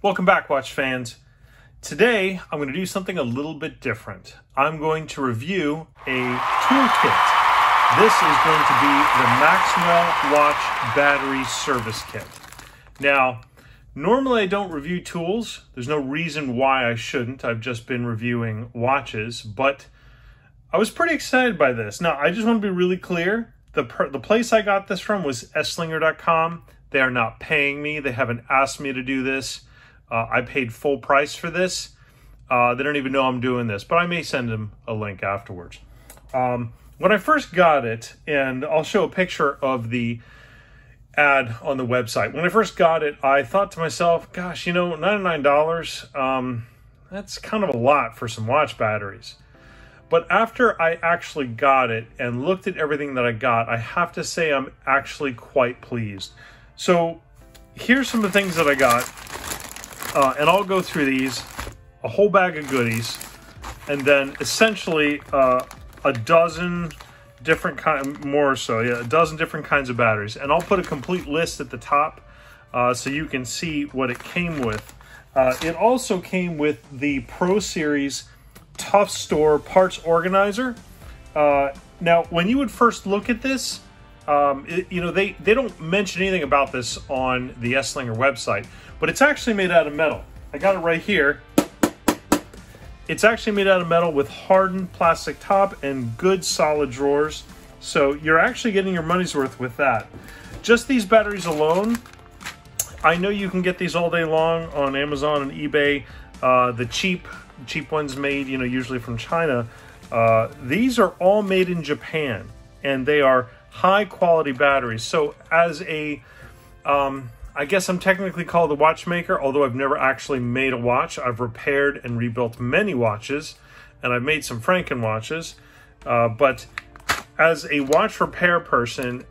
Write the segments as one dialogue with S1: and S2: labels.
S1: Welcome back, watch fans. Today, I'm going to do something a little bit different. I'm going to review a toolkit. This is going to be the Maxell Watch Battery Service Kit. Now, normally I don't review tools. There's no reason why I shouldn't. I've just been reviewing watches, but I was pretty excited by this. Now, I just want to be really clear. The, the place I got this from was Esslinger.com. They are not paying me. They haven't asked me to do this. Uh, I paid full price for this. Uh, they don't even know I'm doing this, but I may send them a link afterwards. Um, when I first got it, and I'll show a picture of the ad on the website. When I first got it, I thought to myself, gosh, you know, $99, um, that's kind of a lot for some watch batteries. But after I actually got it and looked at everything that I got, I have to say I'm actually quite pleased. So here's some of the things that I got. Uh, and I'll go through these, a whole bag of goodies, and then essentially uh, a dozen different kind, more so, yeah, a dozen different kinds of batteries. And I'll put a complete list at the top uh, so you can see what it came with. Uh, it also came with the Pro Series Tough Store Parts Organizer. Uh, now, when you would first look at this, um, it, you know, they, they don't mention anything about this on the Esslinger website, but it's actually made out of metal. I got it right here. It's actually made out of metal with hardened plastic top and good solid drawers. So you're actually getting your money's worth with that. Just these batteries alone, I know you can get these all day long on Amazon and eBay. Uh, the cheap, cheap ones made, you know, usually from China. Uh, these are all made in Japan and they are high quality batteries. So as a, um, I guess I'm technically called a watchmaker, although I've never actually made a watch. I've repaired and rebuilt many watches, and I've made some Franken watches. Uh, but as a watch repair person,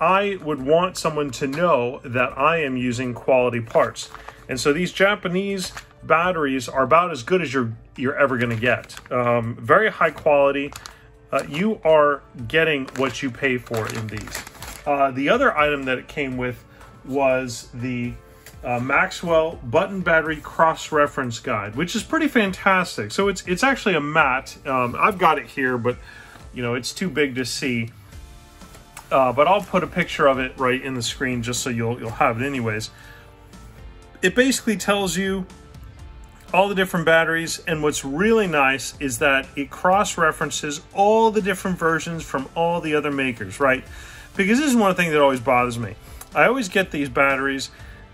S1: I would want someone to know that I am using quality parts. And so these Japanese batteries are about as good as you're you're ever going to get. Um, very high quality uh, you are getting what you pay for in these. Uh, the other item that it came with was the uh, Maxell button battery cross-reference guide, which is pretty fantastic. So it's it's actually a mat. Um, I've got it here, but you know it's too big to see. Uh, but I'll put a picture of it right in the screen just so you'll you'll have it anyways. It basically tells you all the different batteries. And what's really nice is that it cross-references all the different versions from all the other makers, right? Because this is one thing that always bothers me. I always get these batteries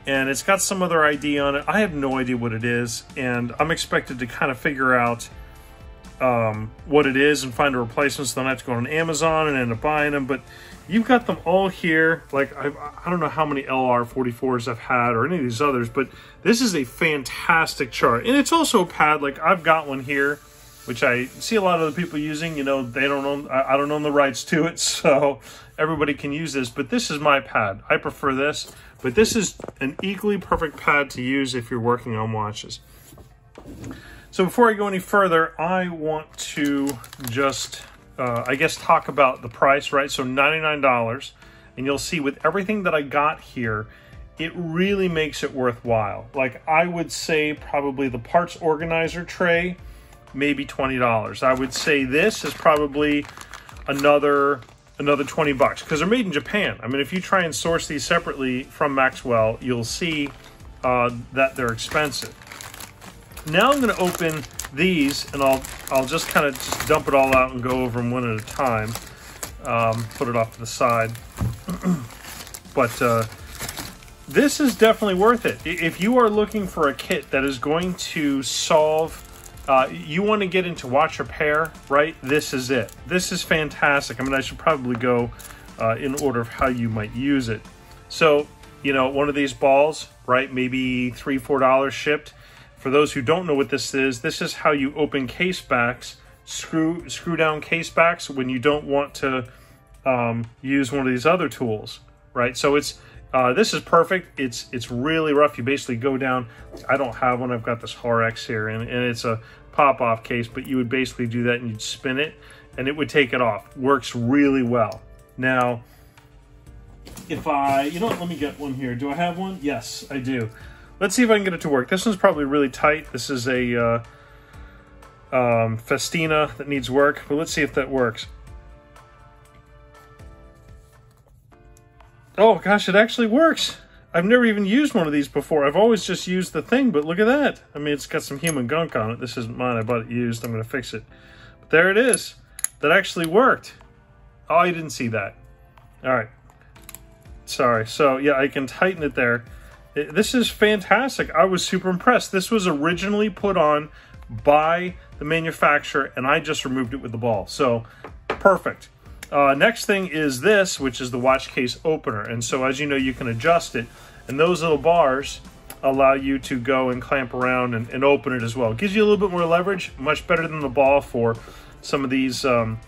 S1: and it's got some other ID on it. I have no idea what it is. And I'm expected to kind of figure out um, what it is and find a replacement so then I have to go on Amazon and end up buying them. But you've got them all here. Like, I've, I don't know how many LR44s I've had or any of these others, but this is a fantastic chart. And it's also a pad. Like, I've got one here, which I see a lot of the people using. You know, they don't own, I don't own the rights to it, so everybody can use this. But this is my pad. I prefer this. But this is an equally perfect pad to use if you're working on watches. So before I go any further, I want to just uh, I guess, talk about the price, right? So $99. And you'll see with everything that I got here, it really makes it worthwhile. Like I would say probably the parts organizer tray, maybe $20. I would say this is probably another another 20 bucks because they're made in Japan. I mean, if you try and source these separately from Maxell, you'll see uh, that they're expensive. Now I'm going to open these, and I'll I'll just kind of just dump it all out and go over them one at a time. Um, put it off to the side. but uh, this is definitely worth it. If you are looking for a kit that is going to solve, uh, you want to get into watch repair, right? This is it. This is fantastic. I mean, I should probably go uh, in order of how you might use it. So, you know, one of these balls, right? Maybe three, four dollars shipped for those who don't know what this is, this is how you open case backs, screw screw down case backs when you don't want to um, use one of these other tools, right? So it's uh, this is perfect. It's it's really rough. You basically go down. I don't have one. I've got this Horex here, and, and it's a pop-off case, but you would basically do that and you'd spin it, and it would take it off. Works really well. Now, if I, you know what, let me get one here. Do I have one? Yes, I do. Let's see if I can get it to work. This one's probably really tight. This is a uh, um, Festina that needs work, but let's see if that works. Oh gosh, it actually works. I've never even used one of these before. I've always just used the thing, but look at that. I mean, it's got some human gunk on it. This isn't mine. I bought it used. I'm going to fix it. But there it is. That actually worked. Oh, I didn't see that. All right. Sorry. So, yeah, I can tighten it there. This is fantastic. I was super impressed. This was originally put on by the manufacturer, and I just removed it with the ball. So, perfect. Uh, next thing is this, which is the watch case opener. And so as you know, you can adjust it. And those little bars allow you to go and clamp around and, and open it as well. It gives you a little bit more leverage, much better than the ball for some of these um,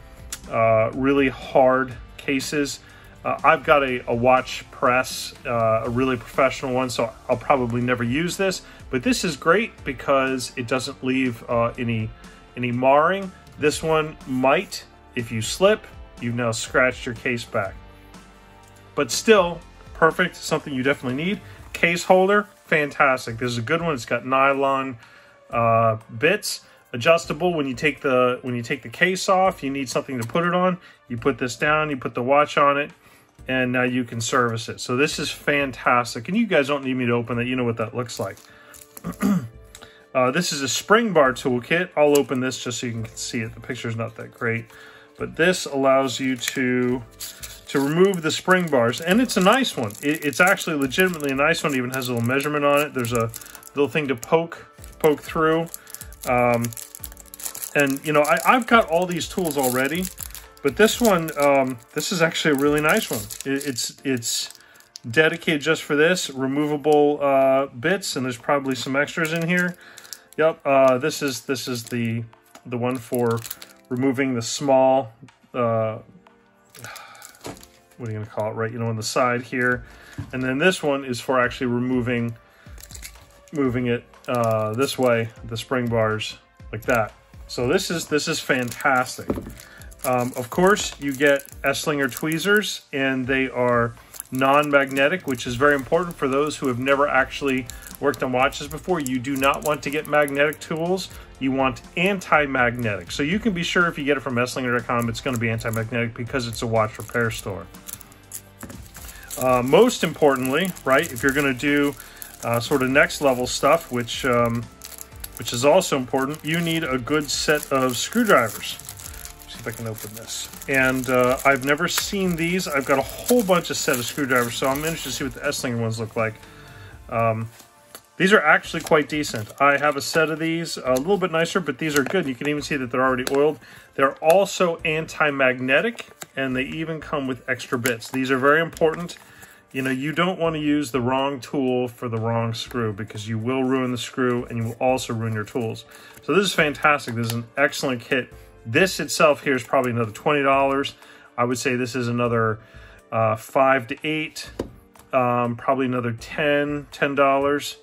S1: uh, really hard cases. Uh, I've got a, a watch press, uh, a really professional one, so I'll probably never use this. But this is great because it doesn't leave uh, any any marring. This one might, if you slip, You've now scratched your case back. But still, perfect, something you definitely need. Case holder, fantastic. This is a good one. It's got nylon uh, bits, adjustable. When you take the when you take the case off, you need something to put it on. You put this down, you put the watch on it, and now you can service it. So this is fantastic. And you guys don't need me to open it. You know what that looks like. uh, this is a spring bar toolkit. I'll open this just so you can see it. The picture's not that great. But this allows you to to remove the spring bars, and it's a nice one. It, it's actually legitimately a nice one. It even has a little measurement on it. There's a little thing to poke poke through. Um, and you know, I, have got all these tools already, but this one, um, this is actually a really nice one. It, it's it's dedicated just for this, removable uh, bits, and there's probably some extras in here. Yep, uh, this is this is the the one for removing the small, uh, what are you to call it, right, you know, on the side here. And then this one is for actually removing, moving it uh, this way, the spring bars, like that. So this is, this is fantastic. Um, of course, you get Esslinger tweezers, and they are non-magnetic, which is very important for those who have never actually worked on watches before. You do not want to get magnetic tools. You want anti-magnetic. So you can be sure if you get it from Esslinger.com, it's going to be anti-magnetic because it's a watch repair store. Uh, most importantly, right, if you're going to do uh, sort of next level stuff, which um, which is also important, you need a good set of screwdrivers if I can open this. And uh, I've never seen these. I've got a whole bunch of set of screwdrivers, so I'm interested to see what the Esslinger ones look like. Um, these are actually quite decent. I have a set of these, a little bit nicer, but these are good. You can even see that they're already oiled. They're also anti-magnetic, and they even come with extra bits. These are very important. You know, you don't want to use the wrong tool for the wrong screw because you will ruin the screw and you will also ruin your tools. So this is fantastic. This is an excellent kit. This itself here is probably another $20. I would say this is another uh, 5 to 8 um, probably another 10 $10.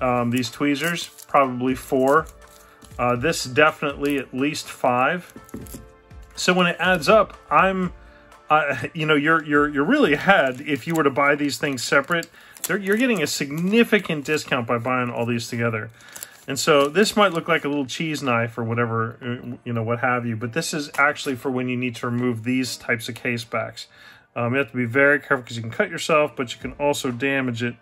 S1: Um, these tweezers, probably 4 uh, this definitely at least 5 So when it adds up, I'm, uh, you know, you're, you're, you're really ahead if you were to buy these things separate. You're getting a significant discount by buying all these together. And so this might look like a little cheese knife or whatever, uh, you know, what have you, but this is actually for when you need to remove these types of case backs. Um, you have to be very careful because you can cut yourself, but you can also damage it.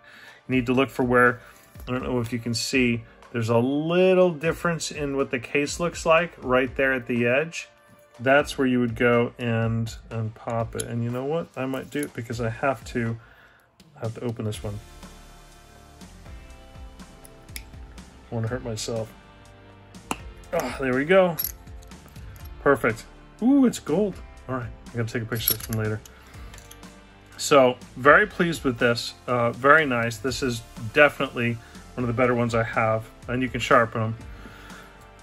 S1: You need to look for where, I don't know if you can see, there's a little difference in what the case looks like right there at the edge. That's where you would go and, and pop it. And you know what? I might do it because I have to, I have to open this one. Want to hurt myself. Oh, there we go. Perfect. Ooh, it's gold. All right, I gotta take a picture from later. So, very pleased with this. Uh, very nice. This is definitely one of the better ones I have, and you can sharpen them.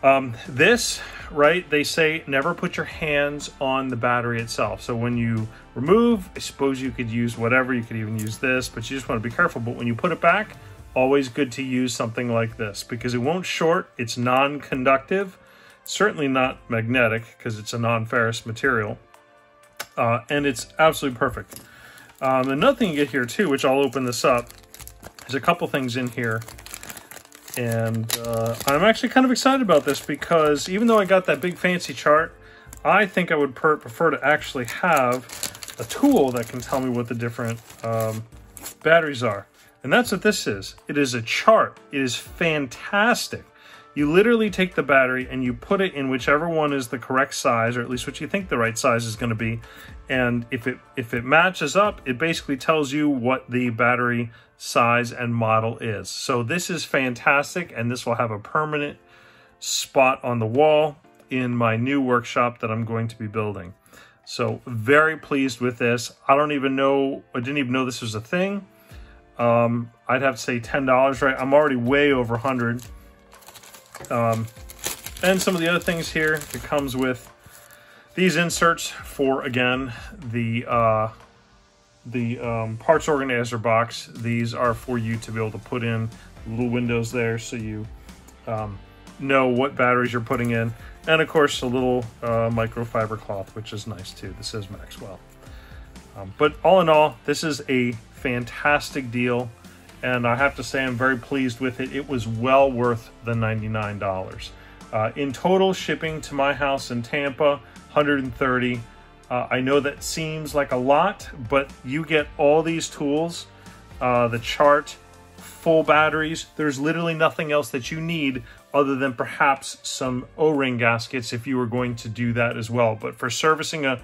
S1: Um, this, right, they say never put your hands on the battery itself. So when you remove, I suppose you could use whatever, you could even use this, but you just want to be careful. But when you put it back, always good to use something like this because it won't short, it's non-conductive, certainly not magnetic because it's a non-ferrous material, uh, and it's absolutely perfect. Um, another thing you get here too, which I'll open this up, There's a couple things in here. And uh, I'm actually kind of excited about this because even though I got that big fancy chart, I think I would prefer to actually have a tool that can tell me what the different um, batteries are. And that's what this is. It is a chart. It is fantastic. You literally take the battery and you put it in whichever one is the correct size, or at least what you think the right size is going to be. And if it if it matches up, it basically tells you what the battery size and model is. So this is fantastic, and this will have a permanent spot on the wall in my new workshop that I'm going to be building. So very pleased with this. I don't even know, I didn't even know this was a thing. Um, I'd have to say $10, right? I'm already way over 100. Um, and some of the other things here, it comes with these inserts for, again, the uh, the um, parts organizer box. These are for you to be able to put in little windows there so you um, know what batteries you're putting in. And of course, a little uh, microfiber cloth, which is nice too. This is Maxell. Um, but all in all, this is a fantastic deal. And I have to say, I'm very pleased with it. It was well worth the $99. Uh, in total, shipping to my house in Tampa, 130 uh, I know that seems like a lot, but you get all these tools, uh, the chart, full batteries. There's literally nothing else that you need other than perhaps some O-ring gaskets if you were going to do that as well. But for servicing a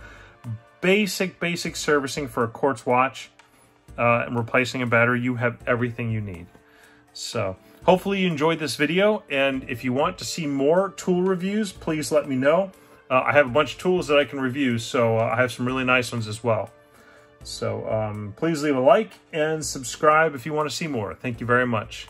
S1: basic, basic servicing for a quartz watch uh, and replacing a battery, you have everything you need. So hopefully you enjoyed this video. And if you want to see more tool reviews, please let me know. Uh, I have a bunch of tools that I can review, so uh, I have some really nice ones as well. So um, please leave a like and subscribe if you want to see more. Thank you very much.